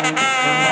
Música